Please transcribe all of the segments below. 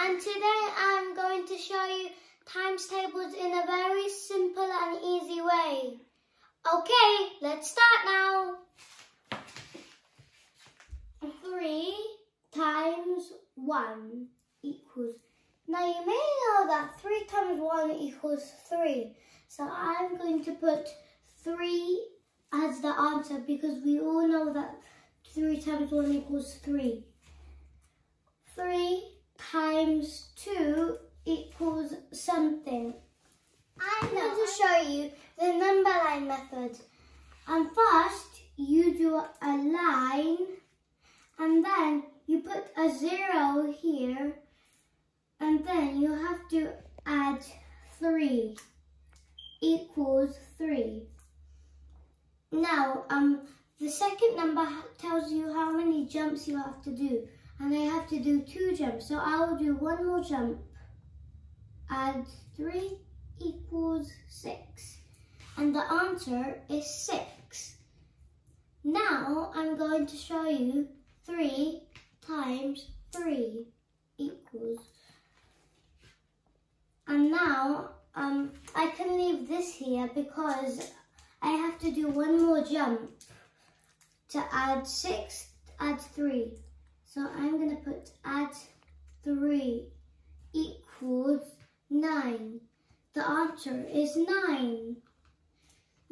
and today I'm going to show you times tables in a very simple and easy way. Okay, let's start now. 3 times 1 equals... Now you may know that 3 times 1 equals 3. So I'm going to put 3 as the answer because we all know that 3 times 1 equals 3. 3 times 2 equals something. I'm going to show you the number line method. And first, you do a line, and then you put a zero here, and then you have to add 3 equals 3. Now, um, the second number tells you how many jumps you have to do and I have to do two jumps. So I will do one more jump. Add three equals six. And the answer is six. Now I'm going to show you three times three equals. And now um, I can leave this here because I have to do one more jump to add six, add three. So I'm going to put add 3 equals 9. The answer is 9.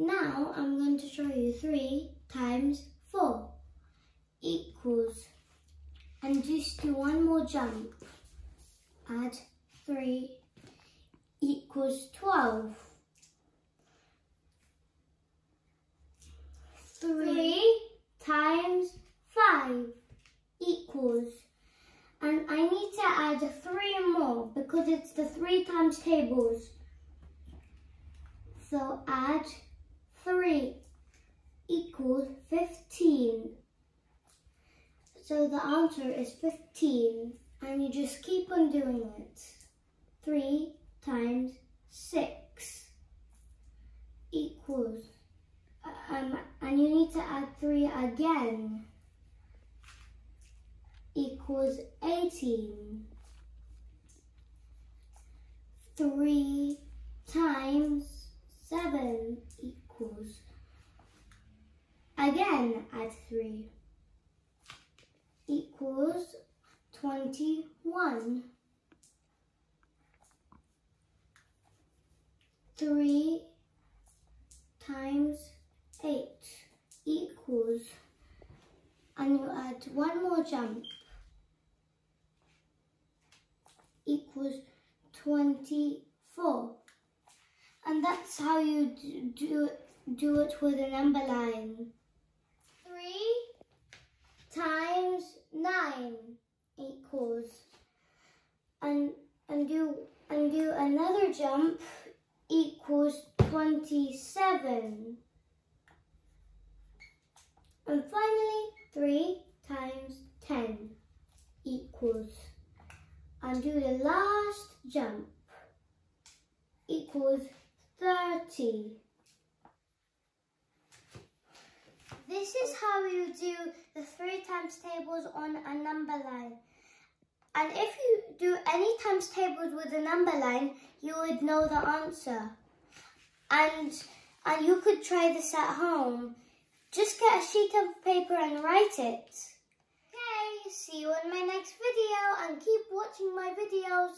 Now I'm going to show you 3 times 4 equals, and just do one more jump. Add 3 equals 12. 3 times 5 equals. And I need to add three more because it's the three times tables. So add three equals 15. So the answer is 15 and you just keep on doing it. 3 times 6 equals, um, and you need to add 3 again equals 18. 3 times 7 equals, again add 3, equals 21. 3 times 8 equals, and you add one more jump, equals 24. And that's how you do, do it with a number line. 3 times 9 equals, and, and, do, and do another jump equals 27. And finally, 3 times 10 equals and do the last jump equals 30. This is how you do the three times tables on a number line. And if you do any times tables with a number line, you would know the answer. And, and you could try this at home. Just get a sheet of paper and write it Okay, see you in my next video and keep watching my videos.